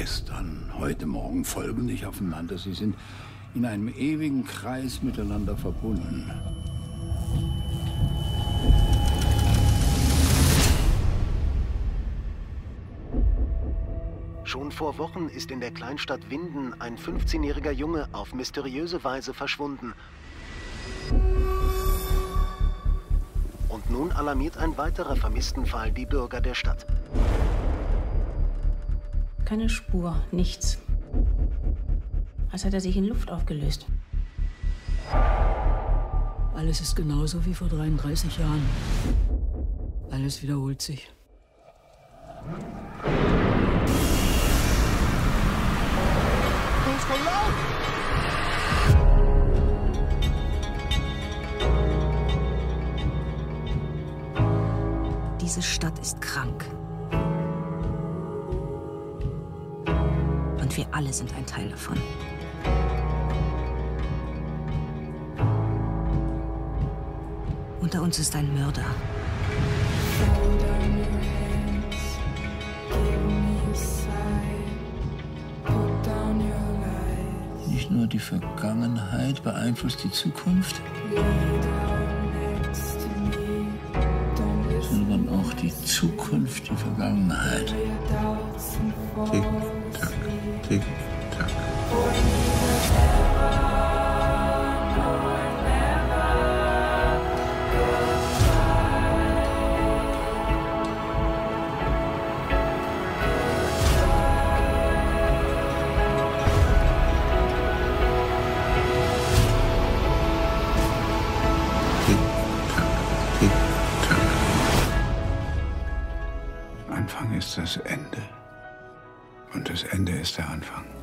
gestern, heute Morgen folgen nicht aufeinander. Sie sind in einem ewigen Kreis miteinander verbunden. Schon vor Wochen ist in der Kleinstadt Winden ein 15-jähriger Junge auf mysteriöse Weise verschwunden. Und nun alarmiert ein weiterer Vermisstenfall die Bürger der Stadt. Keine Spur, nichts. Als hätte er sich in Luft aufgelöst. Alles ist genauso wie vor 33 Jahren. Alles wiederholt sich. Diese Stadt ist krank. Wir alle sind ein Teil davon. Unter uns ist ein Mörder. Nicht nur die Vergangenheit beeinflusst die Zukunft, sondern auch die Zukunft die Vergangenheit. Tick, tick, tack. Anfang ist das Ende. Und das Ende ist der Anfang.